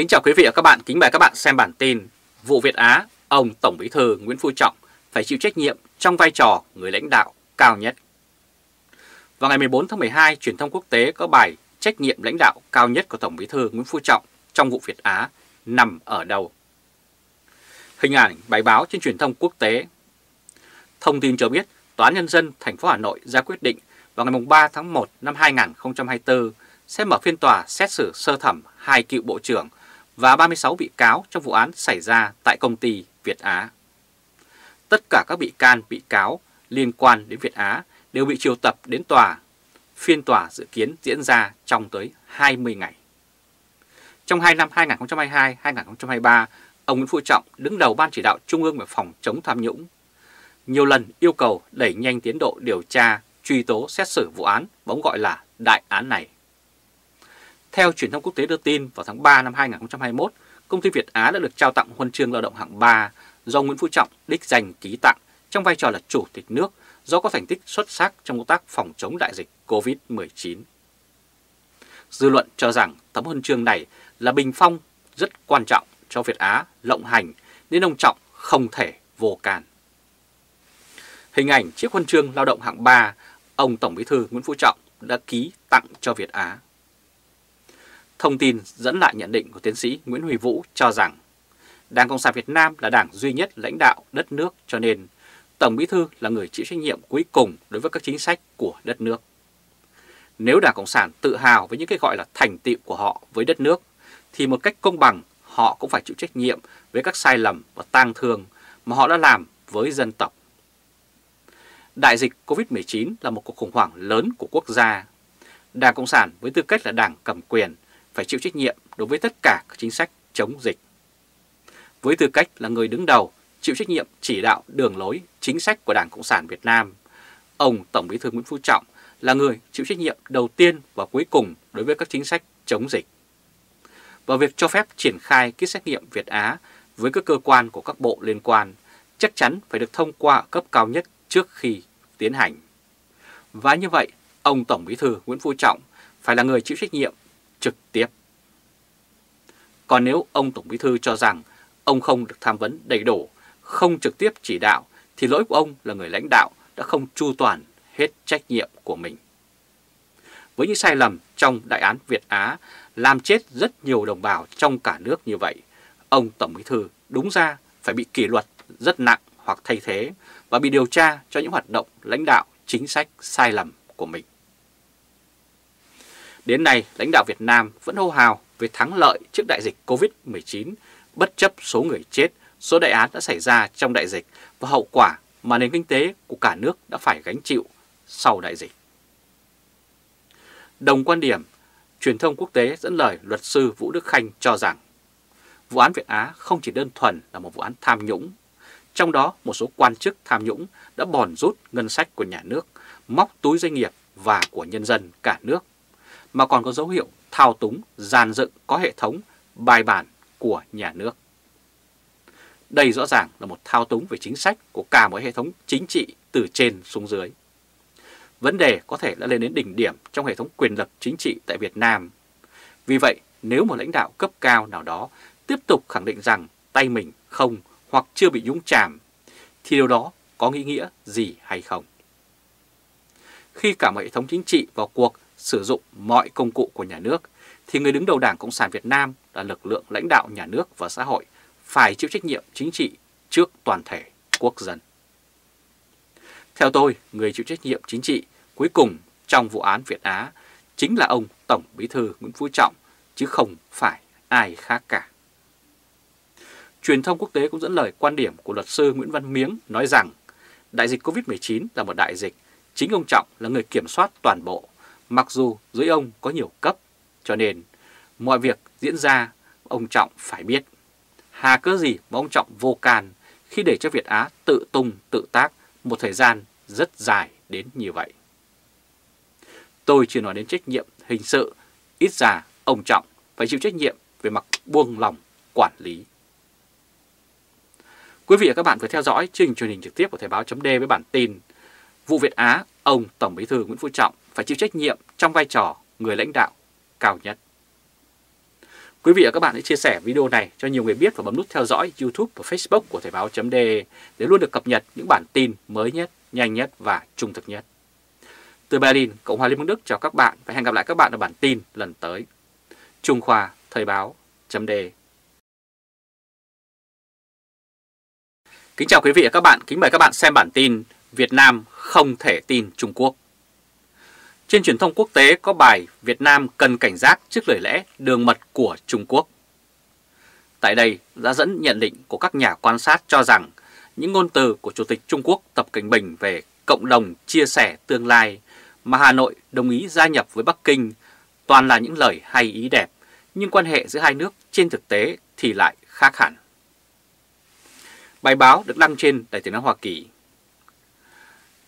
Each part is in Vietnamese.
Kính chào quý vị và các bạn, kính mời các bạn xem bản tin Vụ Việt Á, ông Tổng Bí thư Nguyễn Phú Trọng phải chịu trách nhiệm trong vai trò người lãnh đạo cao nhất. Vào ngày 14 tháng 12, truyền thông quốc tế có bài trách nhiệm lãnh đạo cao nhất của Tổng Bí thư Nguyễn Phú Trọng trong vụ Việt Á nằm ở đâu? Hình ảnh bài báo trên truyền thông quốc tế. Thông tin cho biết, Tòa án Nhân dân thành phố Hà Nội ra quyết định vào ngày 3 tháng 1 năm 2024 sẽ mở phiên tòa xét xử sơ thẩm hai cựu bộ trưởng và 36 bị cáo trong vụ án xảy ra tại công ty Việt Á. Tất cả các bị can, bị cáo liên quan đến Việt Á đều bị triều tập đến tòa. Phiên tòa dự kiến diễn ra trong tới 20 ngày. Trong hai năm 2022-2023, ông Nguyễn Phú Trọng đứng đầu Ban chỉ đạo Trung ương về phòng chống tham nhũng. Nhiều lần yêu cầu đẩy nhanh tiến độ điều tra, truy tố xét xử vụ án bóng gọi là đại án này. Theo truyền thông quốc tế đưa tin, vào tháng 3 năm 2021, công ty Việt Á đã được trao tặng huân chương lao động hạng 3 do Nguyễn Phú Trọng đích danh ký tặng trong vai trò là chủ tịch nước do có thành tích xuất sắc trong công tác phòng chống đại dịch COVID-19. Dư luận cho rằng tấm huân chương này là bình phong rất quan trọng cho Việt Á lộng hành nên ông Trọng không thể vô can. Hình ảnh chiếc huân chương lao động hạng 3 ông Tổng Bí thư Nguyễn Phú Trọng đã ký tặng cho Việt Á. Thông tin dẫn lại nhận định của tiến sĩ Nguyễn Huy Vũ cho rằng Đảng Cộng sản Việt Nam là đảng duy nhất lãnh đạo đất nước cho nên Tổng Bí Thư là người chịu trách nhiệm cuối cùng đối với các chính sách của đất nước. Nếu Đảng Cộng sản tự hào với những cái gọi là thành tựu của họ với đất nước, thì một cách công bằng họ cũng phải chịu trách nhiệm với các sai lầm và tang thương mà họ đã làm với dân tộc. Đại dịch COVID-19 là một cuộc khủng hoảng lớn của quốc gia. Đảng Cộng sản với tư cách là đảng cầm quyền phải chịu trách nhiệm đối với tất cả các chính sách chống dịch. Với tư cách là người đứng đầu chịu trách nhiệm chỉ đạo đường lối chính sách của Đảng Cộng sản Việt Nam, ông Tổng Bí thư Nguyễn Phú Trọng là người chịu trách nhiệm đầu tiên và cuối cùng đối với các chính sách chống dịch. Và việc cho phép triển khai kit xét nghiệm Việt Á với các cơ quan của các bộ liên quan chắc chắn phải được thông qua ở cấp cao nhất trước khi tiến hành. Và như vậy, ông Tổng Bí thư Nguyễn Phú Trọng phải là người chịu trách nhiệm trực tiếp. Còn nếu ông Tổng Bí thư cho rằng ông không được tham vấn đầy đủ, không trực tiếp chỉ đạo, thì lỗi của ông là người lãnh đạo đã không chu toàn hết trách nhiệm của mình. Với những sai lầm trong đại án Việt Á làm chết rất nhiều đồng bào trong cả nước như vậy, ông Tổng Bí thư đúng ra phải bị kỷ luật rất nặng hoặc thay thế và bị điều tra cho những hoạt động lãnh đạo chính sách sai lầm của mình. Đến nay, lãnh đạo Việt Nam vẫn hô hào về thắng lợi trước đại dịch COVID-19, bất chấp số người chết, số đại án đã xảy ra trong đại dịch và hậu quả mà nền kinh tế của cả nước đã phải gánh chịu sau đại dịch. Đồng quan điểm, truyền thông quốc tế dẫn lời luật sư Vũ Đức Khanh cho rằng vụ án Việt Á không chỉ đơn thuần là một vụ án tham nhũng, trong đó một số quan chức tham nhũng đã bòn rút ngân sách của nhà nước, móc túi doanh nghiệp và của nhân dân cả nước mà còn có dấu hiệu thao túng, giàn dựng có hệ thống, bài bản của nhà nước. Đây rõ ràng là một thao túng về chính sách của cả một hệ thống chính trị từ trên xuống dưới. Vấn đề có thể đã lên đến đỉnh điểm trong hệ thống quyền lực chính trị tại Việt Nam. Vì vậy, nếu một lãnh đạo cấp cao nào đó tiếp tục khẳng định rằng tay mình không hoặc chưa bị nhúng chàm, thì điều đó có ý nghĩa gì hay không? Khi cả một hệ thống chính trị vào cuộc sử dụng mọi công cụ của nhà nước, thì người đứng đầu Đảng Cộng sản Việt Nam là lực lượng lãnh đạo nhà nước và xã hội phải chịu trách nhiệm chính trị trước toàn thể quốc dân. Theo tôi, người chịu trách nhiệm chính trị cuối cùng trong vụ án Việt Á chính là ông Tổng Bí thư Nguyễn Phú Trọng, chứ không phải ai khác cả. Truyền thông quốc tế cũng dẫn lời quan điểm của luật sư Nguyễn Văn Miếng nói rằng đại dịch COVID-19 là một đại dịch, chính ông Trọng là người kiểm soát toàn bộ Mặc dù dưới ông có nhiều cấp, cho nên mọi việc diễn ra ông Trọng phải biết. Hà cớ gì mà ông Trọng vô can khi để cho Việt Á tự tung tự tác một thời gian rất dài đến như vậy. Tôi chưa nói đến trách nhiệm hình sự, ít ra ông Trọng phải chịu trách nhiệm về mặt buông lòng quản lý. Quý vị và các bạn vừa theo dõi chương trình truyền hình trực tiếp của Thời báo chấm với bản tin Vụ Việt Á, ông Tổng Bí thư Nguyễn Phú Trọng phải chịu trách nhiệm trong vai trò người lãnh đạo cao nhất. Quý vị và các bạn hãy chia sẻ video này cho nhiều người biết và bấm nút theo dõi YouTube và Facebook của Thời báo.de để luôn được cập nhật những bản tin mới nhất, nhanh nhất và trung thực nhất. Từ Berlin, Cộng hòa Liên bang Đức chào các bạn và hẹn gặp lại các bạn ở bản tin lần tới. Trung Khoa Thời báo.de Kính chào quý vị và các bạn, kính mời các bạn xem bản tin Việt Nam không thể tin Trung Quốc. Trên truyền thông quốc tế có bài Việt Nam cần cảnh giác trước lời lẽ đường mật của Trung Quốc. Tại đây đã dẫn nhận định của các nhà quan sát cho rằng những ngôn từ của Chủ tịch Trung Quốc Tập Cảnh Bình về cộng đồng chia sẻ tương lai mà Hà Nội đồng ý gia nhập với Bắc Kinh toàn là những lời hay ý đẹp, nhưng quan hệ giữa hai nước trên thực tế thì lại khác hẳn. Bài báo được đăng trên Đài tiếng nói Hoa Kỳ.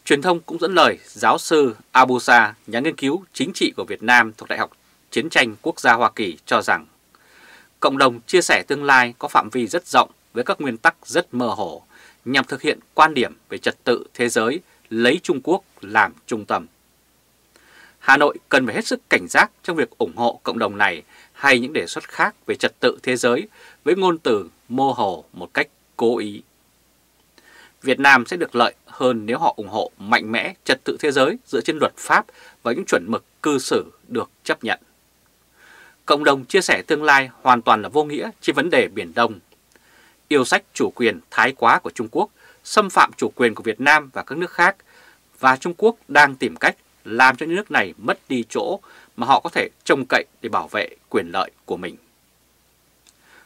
Truyền thông cũng dẫn lời giáo sư Abusa, nhà nghiên cứu chính trị của Việt Nam thuộc Đại học Chiến tranh Quốc gia Hoa Kỳ cho rằng cộng đồng chia sẻ tương lai có phạm vi rất rộng với các nguyên tắc rất mơ hồ nhằm thực hiện quan điểm về trật tự thế giới lấy Trung Quốc làm trung tâm. Hà Nội cần phải hết sức cảnh giác trong việc ủng hộ cộng đồng này hay những đề xuất khác về trật tự thế giới với ngôn từ mơ hồ một cách cố ý. Việt Nam sẽ được lợi hơn nếu họ ủng hộ mạnh mẽ trật tự thế giới dựa trên luật pháp và những chuẩn mực cư xử được chấp nhận. Cộng đồng chia sẻ tương lai hoàn toàn là vô nghĩa trên vấn đề Biển Đông. Yêu sách chủ quyền thái quá của Trung Quốc, xâm phạm chủ quyền của Việt Nam và các nước khác, và Trung Quốc đang tìm cách làm cho những nước này mất đi chỗ mà họ có thể trông cậy để bảo vệ quyền lợi của mình.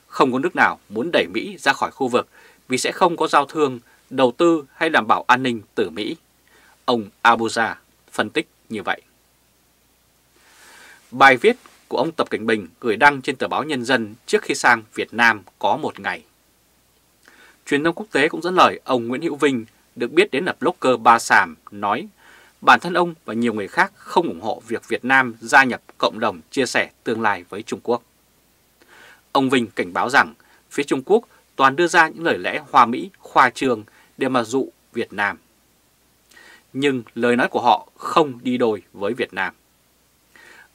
Không có nước nào muốn đẩy Mỹ ra khỏi khu vực vì sẽ không có giao thương, đầu tư hay đảm bảo an ninh từ Mỹ. Ông Abuja phân tích như vậy. Bài viết của ông Tập Cảnh Bình gửi đăng trên tờ báo Nhân dân trước khi sang Việt Nam có một ngày. Truyền thông quốc tế cũng dẫn lời ông Nguyễn Hữu Vinh được biết đến là blogger Ba Sàm nói bản thân ông và nhiều người khác không ủng hộ việc Việt Nam gia nhập cộng đồng chia sẻ tương lai với Trung Quốc. Ông Vinh cảnh báo rằng phía Trung Quốc toàn đưa ra những lời lẽ hoa mỹ, khoa trương để mà dụ Việt Nam. Nhưng lời nói của họ không đi đôi với Việt Nam.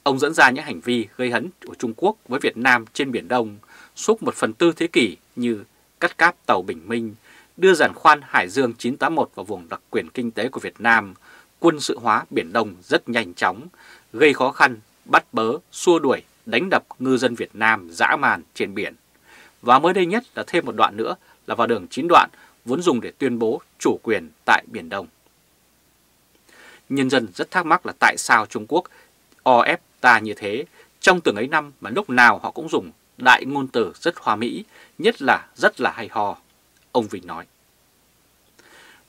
Ông dẫn ra những hành vi gây hấn của Trung Quốc với Việt Nam trên Biển Đông suốt một phần tư thế kỷ như cắt cáp tàu Bình Minh, đưa giàn khoan Hải Dương 981 vào vùng đặc quyền kinh tế của Việt Nam, quân sự hóa Biển Đông rất nhanh chóng, gây khó khăn, bắt bớ, xua đuổi, đánh đập ngư dân Việt Nam dã man trên biển. Và mới đây nhất là thêm một đoạn nữa là vào đường chín đoạn vốn dùng để tuyên bố chủ quyền tại Biển Đông. Nhân dân rất thắc mắc là tại sao Trung Quốc o ép ta như thế trong từng ấy năm mà lúc nào họ cũng dùng đại ngôn từ rất hoa mỹ, nhất là rất là hay ho, ông Vinh nói.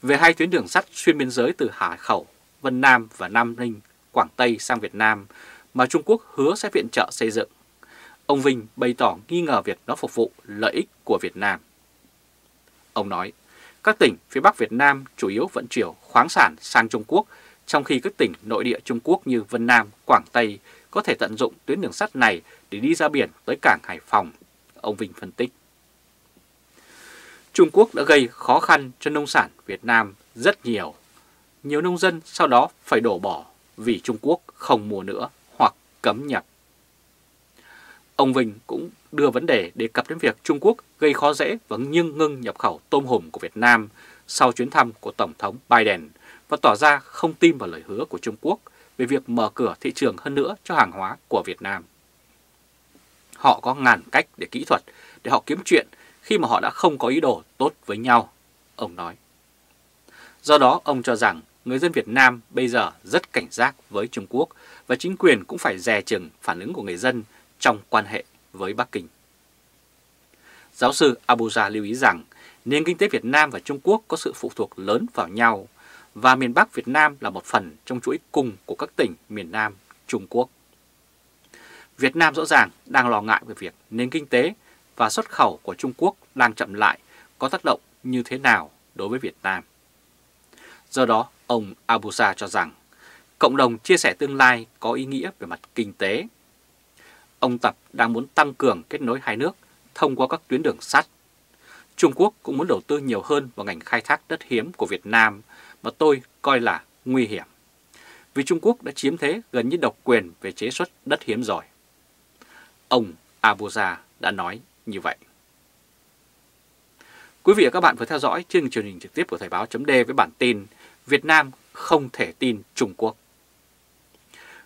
Về hai tuyến đường sắt xuyên biên giới từ Hà Khẩu, Vân Nam và Nam Ninh, Quảng Tây sang Việt Nam mà Trung Quốc hứa sẽ viện trợ xây dựng, ông Vinh bày tỏ nghi ngờ việc nó phục vụ lợi ích của Việt Nam. Ông nói, các tỉnh phía Bắc Việt Nam chủ yếu vận chuyển khoáng sản sang Trung Quốc, trong khi các tỉnh nội địa Trung Quốc như Vân Nam, Quảng Tây có thể tận dụng tuyến đường sắt này để đi ra biển tới cảng Hải Phòng, ông Vinh phân tích. Trung Quốc đã gây khó khăn cho nông sản Việt Nam rất nhiều. Nhiều nông dân sau đó phải đổ bỏ vì Trung Quốc không mua nữa hoặc cấm nhập. Ông Vinh cũng đưa vấn đề đề cập đến việc Trung Quốc gây khó dễ và nhưng ngưng nhập khẩu tôm hùm của Việt Nam sau chuyến thăm của Tổng thống Biden và tỏ ra không tin vào lời hứa của Trung Quốc về việc mở cửa thị trường hơn nữa cho hàng hóa của Việt Nam. Họ có ngàn cách để kỹ thuật để họ kiếm chuyện khi mà họ đã không có ý đồ tốt với nhau, ông nói. Do đó, ông cho rằng người dân Việt Nam bây giờ rất cảnh giác với Trung Quốc và chính quyền cũng phải dè chừng phản ứng của người dân trong quan hệ với Bắc Kinh. Giáo sư Abuja lưu ý rằng nền kinh tế Việt Nam và Trung Quốc có sự phụ thuộc lớn vào nhau và miền Bắc Việt Nam là một phần trong chuỗi cùng của các tỉnh miền Nam Trung Quốc. Việt Nam rõ ràng đang lo ngại về việc nền kinh tế và xuất khẩu của Trung Quốc đang chậm lại có tác động như thế nào đối với Việt Nam. Do đó, ông Abusa cho rằng cộng đồng chia sẻ tương lai có ý nghĩa về mặt kinh tế. Ông Tập đang muốn tăng cường kết nối hai nước thông qua các tuyến đường sắt. Trung Quốc cũng muốn đầu tư nhiều hơn vào ngành khai thác đất hiếm của Việt Nam mà tôi coi là nguy hiểm. Vì Trung Quốc đã chiếm thế gần như độc quyền về chế xuất đất hiếm rồi. Ông Abuja đã nói như vậy. Quý vị và các bạn vừa theo dõi chương truyền hình trực tiếp của Thời báo chấm với bản tin Việt Nam không thể tin Trung Quốc.